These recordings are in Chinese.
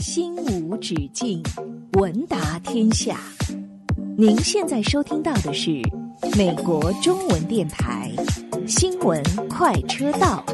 心无止境，文达天下。您现在收听到的是美国中文电台新闻快车道。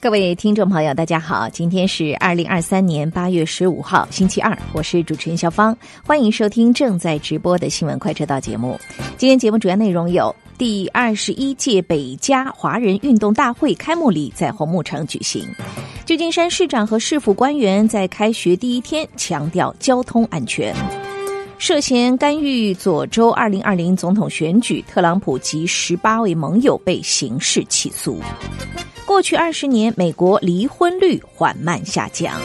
各位听众朋友，大家好，今天是二零二三年八月十五号，星期二，我是主持人肖芳，欢迎收听正在直播的新闻快车道节目。今天节目主要内容有：第二十一届北加华人运动大会开幕礼在红木城举行；旧金山市长和市府官员在开学第一天强调交通安全；涉嫌干预左州二零二零总统选举，特朗普及十八位盟友被刑事起诉。过去二十年，美国离婚率缓慢下降。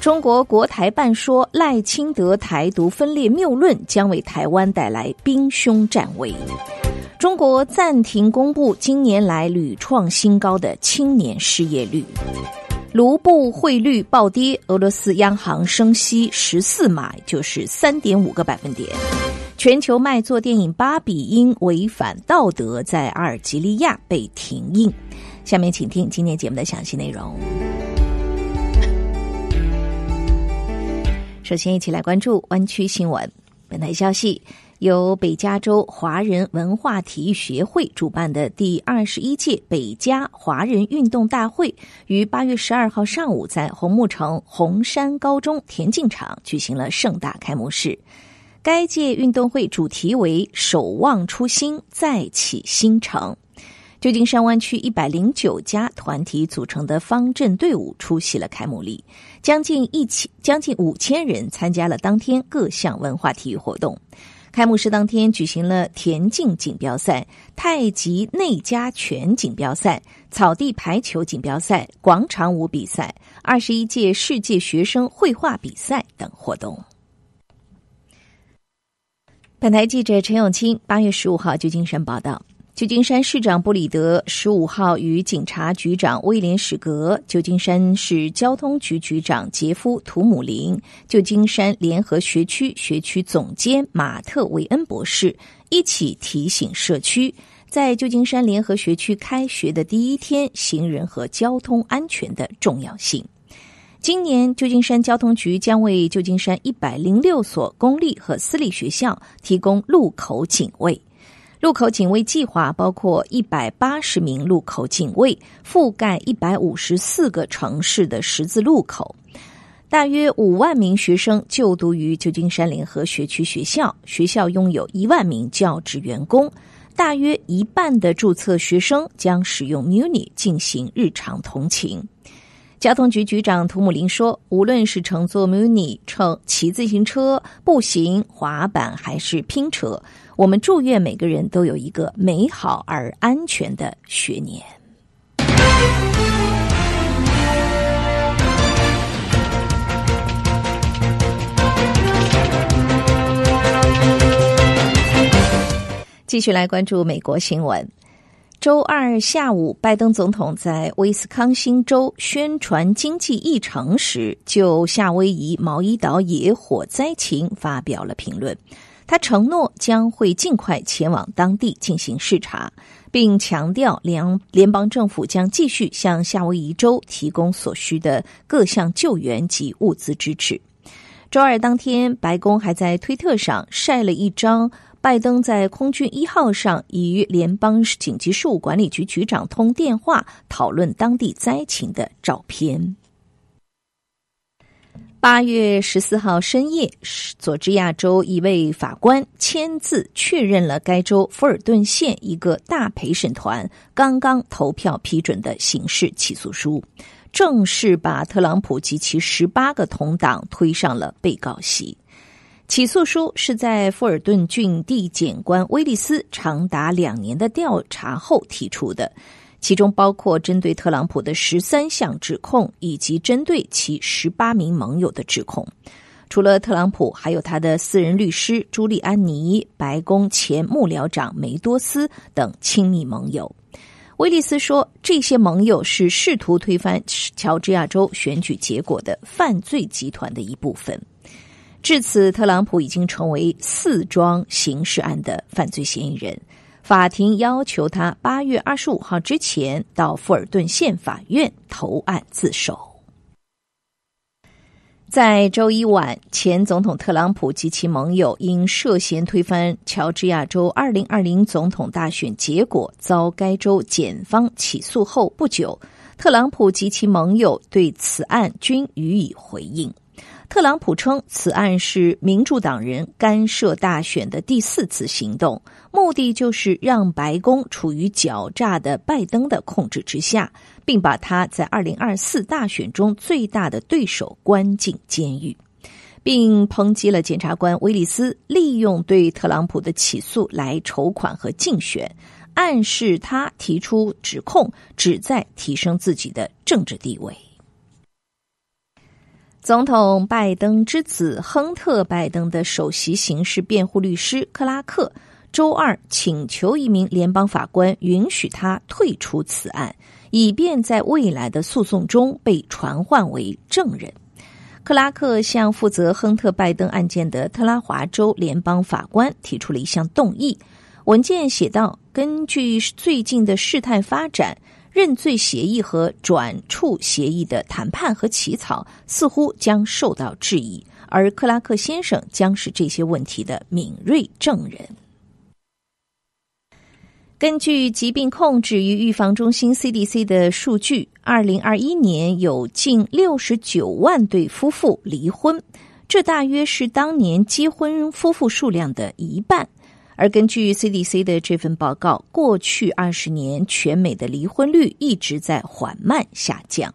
中国国台办说，赖清德台独分裂谬论将为台湾带来兵凶战危。中国暂停公布今年来屡创新高的青年失业率。卢布汇率暴跌，俄罗斯央行升息十四码，就是三点五个百分点。全球卖座电影《芭比》因违反道德，在阿尔及利亚被停映。下面请听今天节目的详细内容。首先，一起来关注湾区新闻。本台消息，由北加州华人文化体育协会主办的第二十一届北加华人运动大会，于八月十二号上午在红木城红山高中田径场举行了盛大开幕式。该届运动会主题为“守望初心，再起新城”。旧金山湾区一百零九家团体组成的方阵队伍出席了开幕礼，将近一千将近五千人参加了当天各项文化体育活动。开幕式当天举行了田径锦标赛、太极内家拳锦标赛、草地排球锦标赛、广场舞比赛、二十一届世界学生绘画比赛等活动。本台记者陈永清八月十五号旧金山报道。旧金山市长布里德十五号与警察局长威廉史格、旧金山市交通局局长杰夫图姆林、旧金山联合学区学区总监马特维恩博士一起提醒社区，在旧金山联合学区开学的第一天，行人和交通安全的重要性。今年，旧金山交通局将为旧金山一百零六所公立和私立学校提供路口警卫。路口警卫计划包括一百八十名路口警卫，覆盖一百五十四个城市的十字路口。大约五万名学生就读于旧金山联合学区学校，学校拥有一万名教职员工。大约一半的注册学生将使用 Muni 进行日常通勤。交通局局长图姆林说：“无论是乘坐 Muni、乘骑自行车、步行、滑板，还是拼车。”我们祝愿每个人都有一个美好而安全的学年。继续来关注美国新闻。周二下午，拜登总统在威斯康星州宣传经济议程时，就夏威夷毛伊岛野火灾情发表了评论。他承诺将会尽快前往当地进行视察，并强调联联邦政府将继续向夏威夷州提供所需的各项救援及物资支持。周二当天，白宫还在推特上晒了一张拜登在空军一号上与联邦紧急事务管理局局长通电话，讨论当地灾情的照片。八月十四号深夜，佐治亚州一位法官签字确认了该州福尔顿县一个大陪审团刚刚投票批准的刑事起诉书，正式把特朗普及其十八个同党推上了被告席。起诉书是在富尔顿郡地检官威利斯长达两年的调查后提出的。其中包括针对特朗普的十三项指控，以及针对其十八名盟友的指控。除了特朗普，还有他的私人律师朱利安尼、白宫前幕僚长梅多斯等亲密盟友。威利斯说，这些盟友是试图推翻乔治亚州选举结果的犯罪集团的一部分。至此，特朗普已经成为四桩刑事案的犯罪嫌疑人。法庭要求他八月二十五号之前到富尔顿县法院投案自首。在周一晚，前总统特朗普及其盟友因涉嫌推翻乔治亚州二零二零总统大选结果，遭该州检方起诉后不久，特朗普及其盟友对此案均予以回应。特朗普称，此案是民主党人干涉大选的第四次行动，目的就是让白宫处于狡诈的拜登的控制之下，并把他在二零二四大选中最大的对手关进监狱，并抨击了检察官威利斯利用对特朗普的起诉来筹款和竞选，暗示他提出指控旨在提升自己的政治地位。总统拜登之子亨特·拜登的首席刑事辩护律师克拉克周二请求一名联邦法官允许他退出此案，以便在未来的诉讼中被传唤为证人。克拉克向负责亨特·拜登案件的特拉华州联邦法官提出了一项动议。文件写道：“根据最近的事态发展。”认罪协议和转处协议的谈判和起草似乎将受到质疑，而克拉克先生将是这些问题的敏锐证人。根据疾病控制与预防中心 （CDC） 的数据，二零二一年有近六十九万对夫妇离婚，这大约是当年结婚夫妇数量的一半。而根据 CDC 的这份报告，过去二十年全美的离婚率一直在缓慢下降。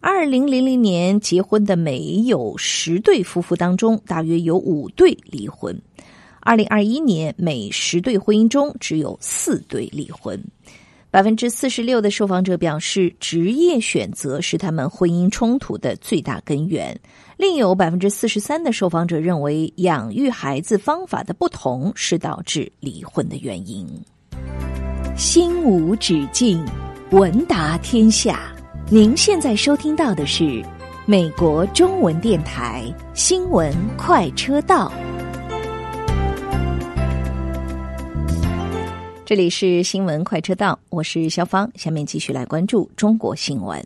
二零零零年结婚的每有十对夫妇当中，大约有五对离婚；二零二一年每十对婚姻中只有四对离婚。百分之四十六的受访者表示，职业选择是他们婚姻冲突的最大根源。另有百分之四十三的受访者认为，养育孩子方法的不同是导致离婚的原因。心无止境，闻达天下。您现在收听到的是美国中文电台新闻快车道。这里是新闻快车道，我是肖芳。下面继续来关注中国新闻。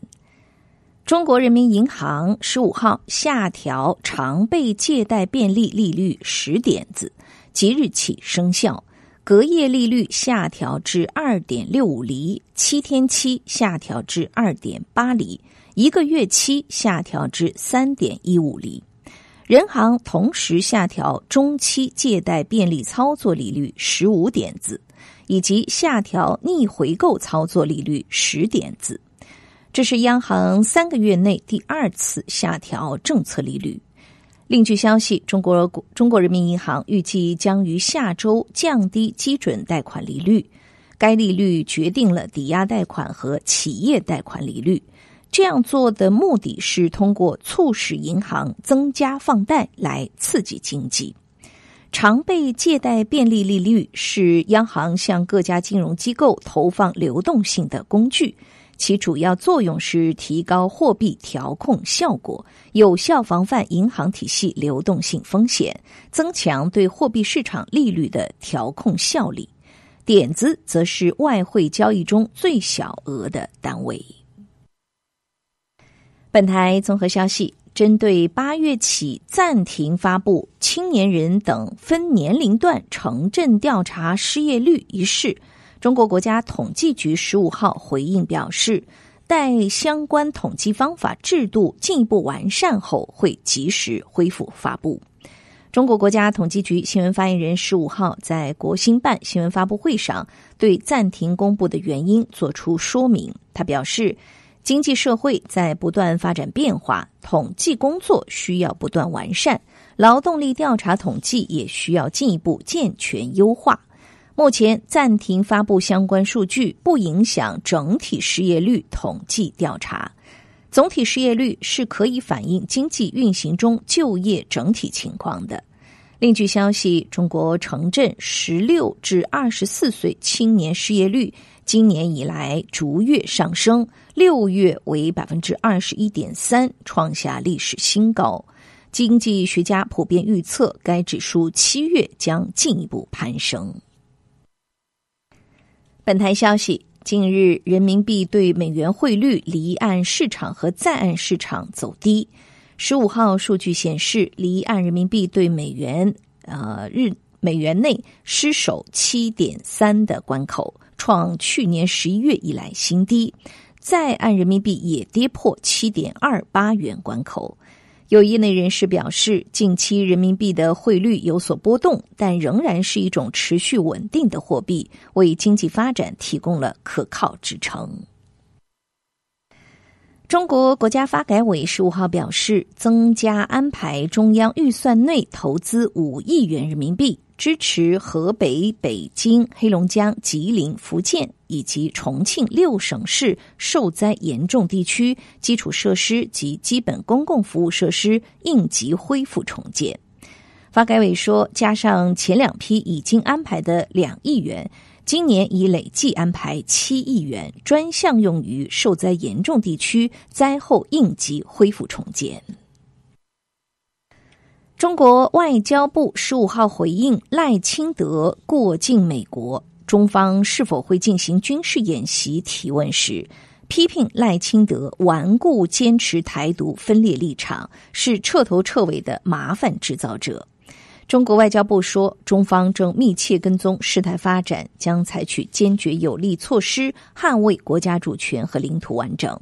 中国人民银行十五号下调常备借贷便利利率十点子，即日起生效。隔夜利率下调至二点六五厘，七天期下调至二点八厘，一个月期下调至三点一五厘。人行同时下调中期借贷便利操作利率十五点子，以及下调逆回购操作利率十点子。这是央行三个月内第二次下调政策利率。另据消息，中国中国人民银行预计将于下周降低基准贷款利率。该利率决定了抵押贷款和企业贷款利率。这样做的目的是通过促使银行增加放贷来刺激经济。常备借贷便利利率是央行向各家金融机构投放流动性的工具。其主要作用是提高货币调控效果，有效防范银行体系流动性风险，增强对货币市场利率的调控效力。点子则是外汇交易中最小额的单位。本台综合消息，针对八月起暂停发布青年人等分年龄段城镇调查失业率一事。中国国家统计局十五号回应表示，待相关统计方法制度进一步完善后，会及时恢复发布。中国国家统计局新闻发言人十五号在国新办新闻发布会上对暂停公布的原因作出说明。他表示，经济社会在不断发展变化，统计工作需要不断完善，劳动力调查统计也需要进一步健全优化。目前暂停发布相关数据，不影响整体失业率统计调查。总体失业率是可以反映经济运行中就业整体情况的。另据消息，中国城镇十六至二十四岁青年失业率今年以来逐月上升，六月为百分之二十一点三，创下历史新高。经济学家普遍预测，该指数七月将进一步攀升。本台消息：近日，人民币对美元汇率离岸市场和在岸市场走低。十五号数据显示，离岸人民币对美元呃日美元内失守七点三的关口，创去年十一月以来新低；在岸人民币也跌破七点二八元关口。有业内人士表示，近期人民币的汇率有所波动，但仍然是一种持续稳定的货币，为经济发展提供了可靠支撑。中国国家发改委十五号表示，增加安排中央预算内投资五亿元人民币。支持河北、北京、黑龙江、吉林、福建以及重庆六省市受灾严重地区基础设施及基本公共服务设施应急恢复重建。发改委说，加上前两批已经安排的两亿元，今年已累计安排七亿元，专项用于受灾严重地区灾后应急恢复重建。中国外交部十五号回应赖清德过境美国，中方是否会进行军事演习？提问时，批评赖清德顽固坚持台独分裂立场，是彻头彻尾的麻烦制造者。中国外交部说，中方正密切跟踪事态发展，将采取坚决有力措施，捍卫国家主权和领土完整。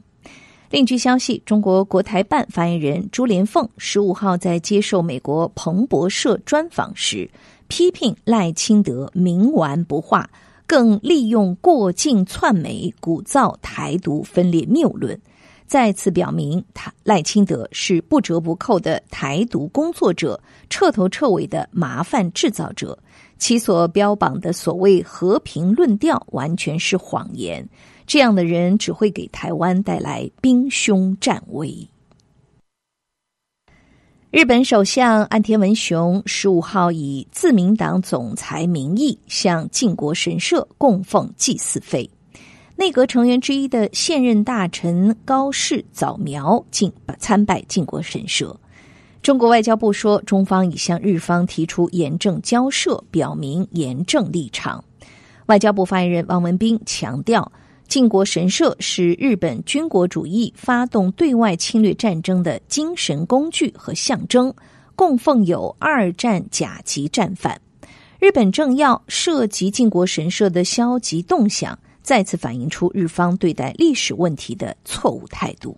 另据消息，中国国台办发言人朱连凤十五号在接受美国彭博社专访时，批评赖清德冥顽不化，更利用过境窜美，鼓噪台独分裂谬论，再次表明他赖清德是不折不扣的台独工作者，彻头彻尾的麻烦制造者，其所标榜的所谓和平论调完全是谎言。这样的人只会给台湾带来兵凶战危。日本首相岸田文雄十五号以自民党总裁名义向靖国神社供奉祭祀费，内阁成员之一的现任大臣高市早苗进参拜靖国神社。中国外交部说，中方已向日方提出严正交涉，表明严正立场。外交部发言人王文斌强调。靖国神社是日本军国主义发动对外侵略战争的精神工具和象征，供奉有二战甲级战犯。日本政要涉及靖国神社的消极动向，再次反映出日方对待历史问题的错误态度。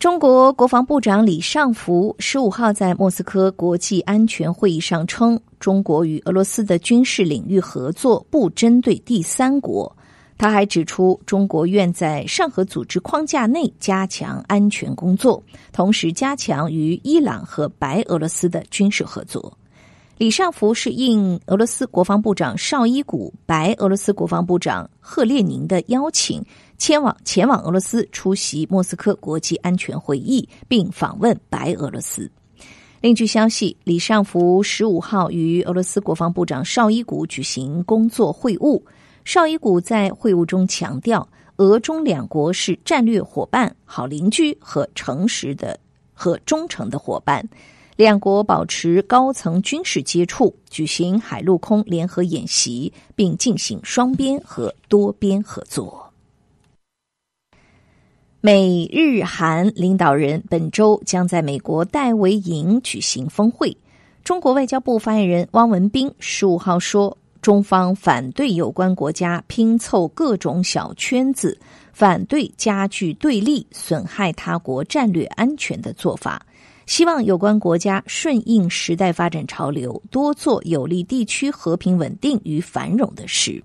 中国国防部长李尚福十五号在莫斯科国际安全会议上称，中国与俄罗斯的军事领域合作不针对第三国。他还指出，中国愿在上合组织框架内加强安全工作，同时加强与伊朗和白俄罗斯的军事合作。李尚福是应俄罗斯国防部长绍伊古、白俄罗斯国防部长赫列宁的邀请。前往前往俄罗斯出席莫斯科国际安全会议，并访问白俄罗斯。另据消息，李尚福十五号与俄罗斯国防部长绍伊古举行工作会晤。绍伊古在会晤中强调，俄中两国是战略伙伴、好邻居和诚实的和忠诚的伙伴。两国保持高层军事接触，举行海陆空联合演习，并进行双边和多边合作。美日韩领导人本周将在美国戴维营举行峰会。中国外交部发言人汪文斌十五号说，中方反对有关国家拼凑各种小圈子，反对加剧对立、损害他国战略安全的做法。希望有关国家顺应时代发展潮流，多做有利地区和平稳定与繁荣的事。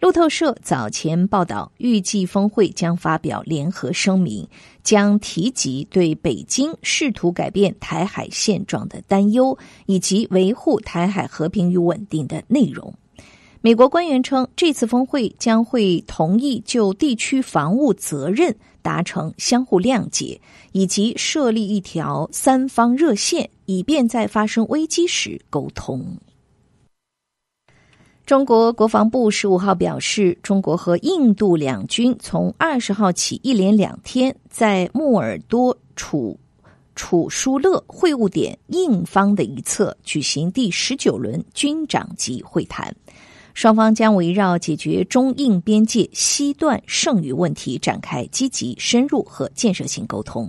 路透社早前报道，预计峰会将发表联合声明，将提及对北京试图改变台海现状的担忧，以及维护台海和平与稳定的内容。美国官员称，这次峰会将会同意就地区防务责任达成相互谅解，以及设立一条三方热线，以便在发生危机时沟通。中国国防部十五号表示，中国和印度两军从二十号起一连两天在莫尔多楚楚舒勒会晤点印方的一侧举行第十九轮军长级会谈。双方将围绕解决中印边界西段剩余问题展开积极、深入和建设性沟通。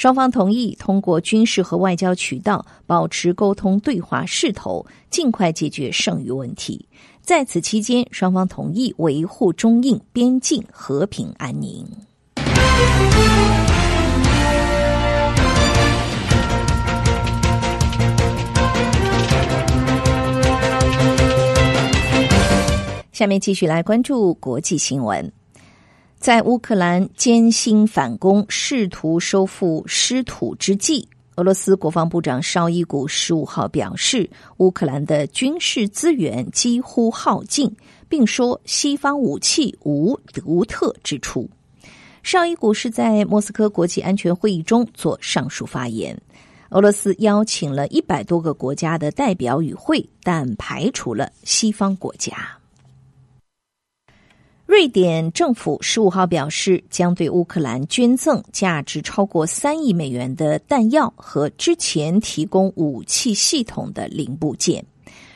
双方同意通过军事和外交渠道保持沟通对话势头，尽快解决剩余问题。在此期间，双方同意维护中印边境和平安宁。下面继续来关注国际新闻。在乌克兰艰辛反攻、试图收复失土之际，俄罗斯国防部长绍伊古十五号表示，乌克兰的军事资源几乎耗尽，并说西方武器无独特之处。绍伊古是在莫斯科国际安全会议中做上述发言。俄罗斯邀请了一百多个国家的代表与会，但排除了西方国家。瑞典政府十五号表示，将对乌克兰捐赠价值超过三亿美元的弹药和之前提供武器系统的零部件。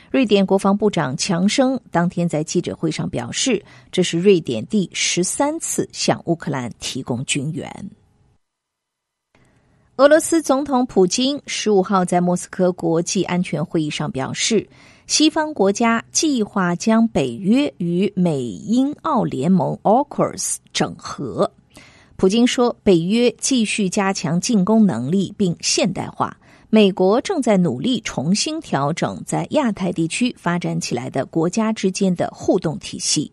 瑞典国防部长强生当天在记者会上表示，这是瑞典第十三次向乌克兰提供军援。俄罗斯总统普京十五号在莫斯科国际安全会议上表示。西方国家计划将北约与美英澳联盟 （AUKUS） 整合。普京说，北约继续加强进攻能力并现代化。美国正在努力重新调整在亚太地区发展起来的国家之间的互动体系。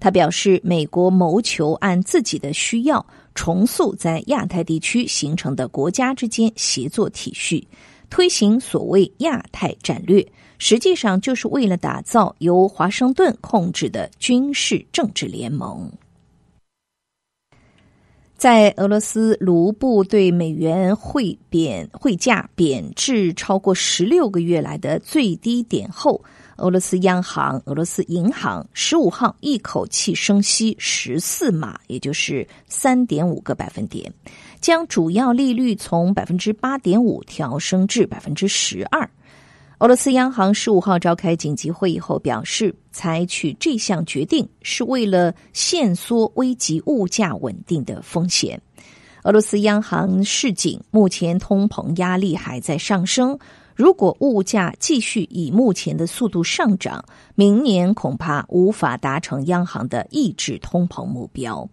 他表示，美国谋求按自己的需要重塑在亚太地区形成的国家之间协作体系，推行所谓亚太战略。实际上就是为了打造由华盛顿控制的军事政治联盟。在俄罗斯卢布对美元汇贬汇价贬至超过十六个月来的最低点后，俄罗斯央行、俄罗斯银行十五号一口气升息十四码，也就是三点五个百分点，将主要利率从百分之八点五调升至百分之十二。俄罗斯央行十五号召开紧急会议后表示，采取这项决定是为了限缩危及物价稳定的风险。俄罗斯央行示警，目前通膨压力还在上升，如果物价继续以目前的速度上涨，明年恐怕无法达成央行的抑制通膨目标。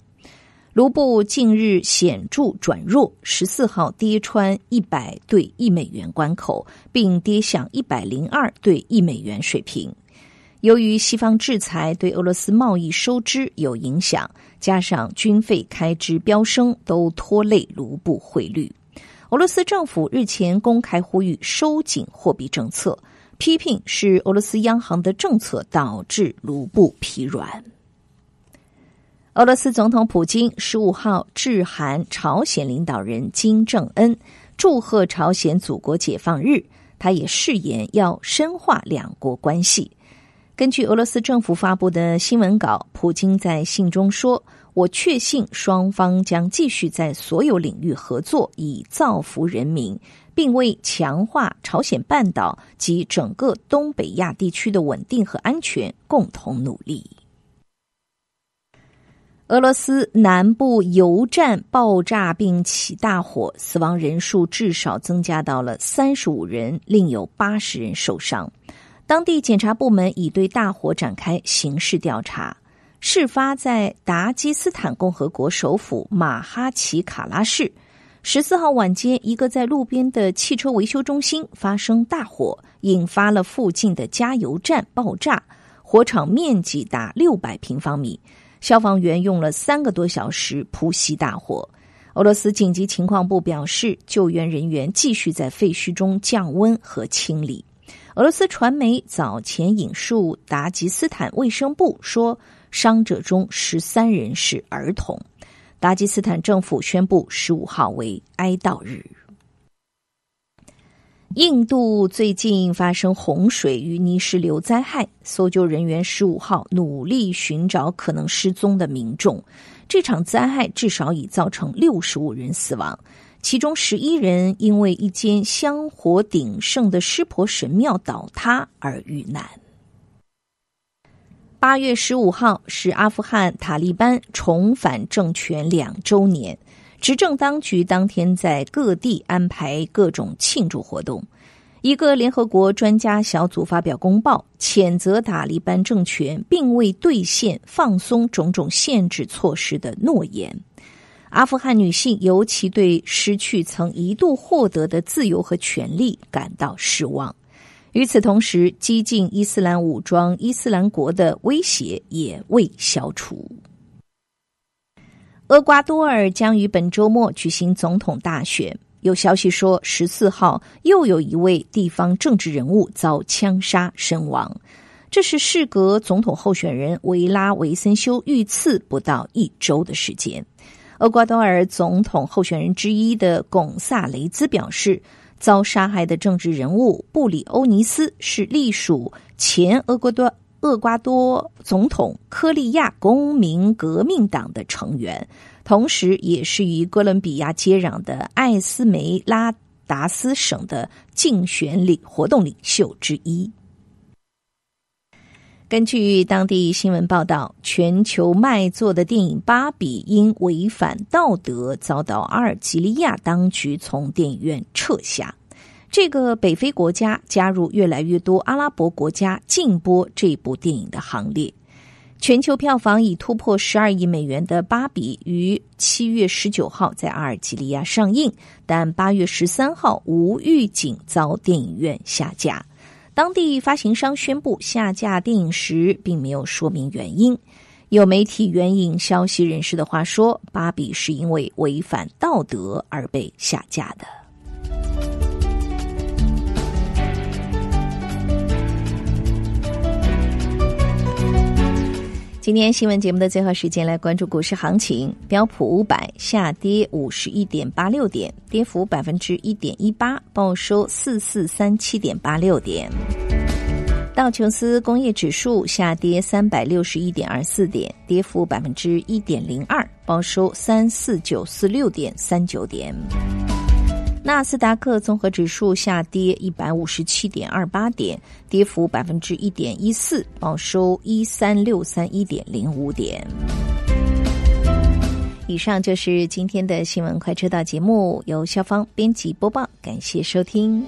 卢布近日显著转弱，十四号跌穿一百对一美元关口，并跌向一百零二对一美元水平。由于西方制裁对俄罗斯贸易收支有影响，加上军费开支飙升，都拖累卢布汇率。俄罗斯政府日前公开呼吁收紧货币政策，批评是俄罗斯央行的政策导致卢布疲软。俄罗斯总统普京十五号致函朝鲜领导人金正恩，祝贺朝鲜祖国解放日。他也誓言要深化两国关系。根据俄罗斯政府发布的新闻稿，普京在信中说：“我确信双方将继续在所有领域合作，以造福人民，并为强化朝鲜半岛及整个东北亚地区的稳定和安全共同努力。”俄罗斯南部油站爆炸并起大火，死亡人数至少增加到了三十五人，另有八十人受伤。当地检察部门已对大火展开刑事调查。事发在达基斯坦共和国首府马哈奇卡拉市。十四号晚间，一个在路边的汽车维修中心发生大火，引发了附近的加油站爆炸，火场面积达六百平方米。消防员用了三个多小时扑熄大火。俄罗斯紧急情况部表示，救援人员继续在废墟中降温和清理。俄罗斯传媒早前引述达吉斯坦卫生部说，伤者中十三人是儿童。达吉斯坦政府宣布十五号为哀悼日。印度最近发生洪水与泥石流灾害，搜救人员十五号努力寻找可能失踪的民众。这场灾害至少已造成六十五人死亡，其中十一人因为一间香火鼎盛的湿婆神庙倒塌而遇难。八月十五号是阿富汗塔利班重返政权两周年，执政当局当天在各地安排各种庆祝活动。一个联合国专家小组发表公报，谴责塔利班政权并未兑现放松种种限制措施的诺言。阿富汗女性尤其对失去曾一度获得的自由和权利感到失望。与此同时，激进伊斯兰武装伊斯兰国的威胁也未消除。厄瓜多尔将于本周末举行总统大选。有消息说，十四号又有一位地方政治人物遭枪杀身亡。这是事隔总统候选人维拉维森修遇刺不到一周的时间。厄瓜多尔总统候选人之一的贡萨雷兹表示。遭杀害的政治人物布里欧尼斯是隶属前厄瓜多厄瓜多总统科利亚公民革命党的成员，同时也是与哥伦比亚接壤的艾斯梅拉达斯省的竞选领活动领袖之一。根据当地新闻报道，全球卖座的电影《芭比》因违反道德，遭到阿尔及利亚当局从电影院撤下。这个北非国家加入越来越多阿拉伯国家禁播这部电影的行列。全球票房已突破十二亿美元的《芭比》于七月十九号在阿尔及利亚上映，但八月十三号无预警遭电影院下架。当地发行商宣布下架电影时，并没有说明原因。有媒体援引消息人士的话说，《芭比》是因为违反道德而被下架的。今天新闻节目的最后时间，来关注股市行情。标普五百下跌五十一点八六点，跌幅百分之一点一八，报收四四三七点八六点。道琼斯工业指数下跌三百六十一点二四点，跌幅百分之一点零二，报收三四九四六点三九点。纳斯达克综合指数下跌一百五十七点二八点，跌幅百分之一点一四，报收一三六三一点零五点。以上就是今天的新闻快车道节目，由肖芳编辑播报，感谢收听。